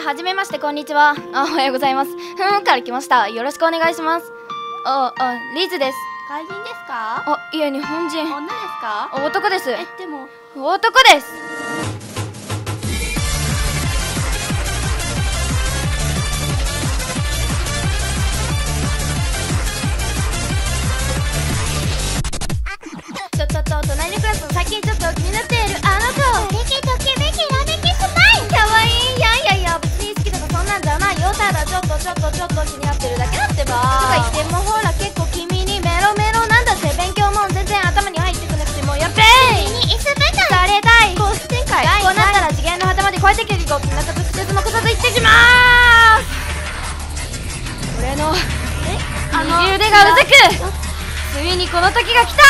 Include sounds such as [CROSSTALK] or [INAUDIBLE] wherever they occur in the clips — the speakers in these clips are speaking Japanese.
ー、はじめましてこんにちは。あおはようございます。ふ [LAUGHS] んから来ました。よろしくお願いします。ああリズです。外人ですか？あいえ日本人。女ですか？男です。えでも。男ですちょっと気になってるだけだってば。とか言ってもほら結構君にメロメロなんだって勉強も全然頭に入ってこなくてもやっべえに椅子部隊されたい。公式展開こうなったら次元の果てまで超えてきるご気になった直接残さず行ってきまーす。俺のあの右腕がうずく。ついにこの時が来た。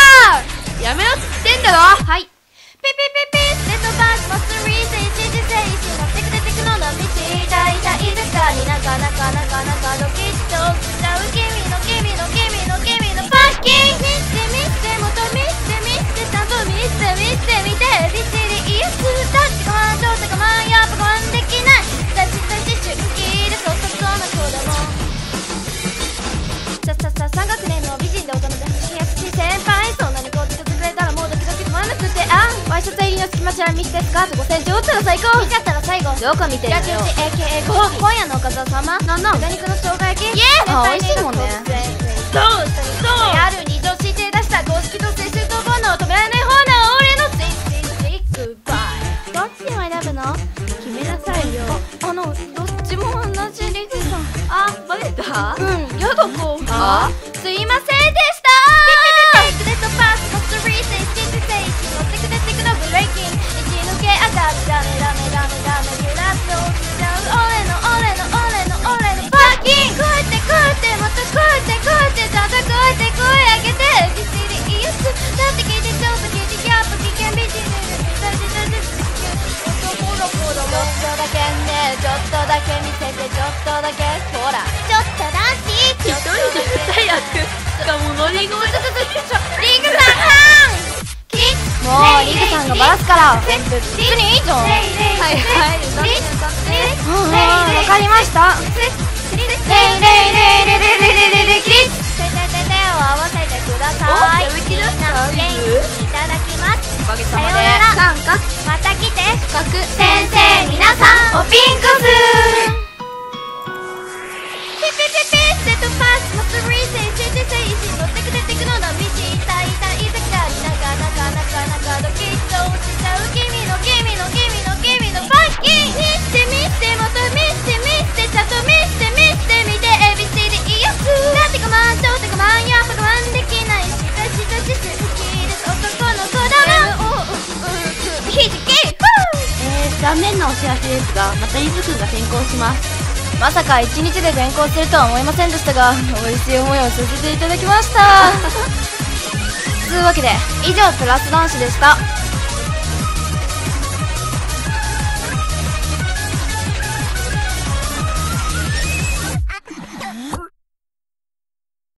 やめろって言ってんだろはい。ピピピピ見してスカート5センチ折ったら最高。見ちゃったら最後。どこ見てるのよ AKA 今夜のおかずは様。なんなん豚肉の生姜焼き。イエーあ美味しいもんね。どうう。ある二乗して出した公式と青春と煩悩を止められない方な俺のセイセイセイグッバイどっちを選ぶの？決めなさいよ。あのどっちも同じリズさんあバレた？うん。やだこう。あ？すいませんダメダメダメダメギュラッと落ちちゃう俺の俺の俺の俺のパッキンこうやってこうやってまたこうやってこうやってただこうやって声上げてびっちりイエスだって聞いてちょっと聞いてギャップ危険ビジネスだってだって男の子だもんちょっとだけねちょっとだけ見せてちょっとだけほらちょっとだし一人で二役しかも乗り声ちょちょちょちょリグさんキッもうリグさんがバラすから。別にいいじゃんはいはい。歌って歌って。うんわかりました。レイレイレイ残念なお知らせですがまた伊豆くんが転校します。まさか一日で転校するとは思いませんでしたが美味しい思いをさせていただきました。[LAUGHS] つうわけで以上プラス男子でした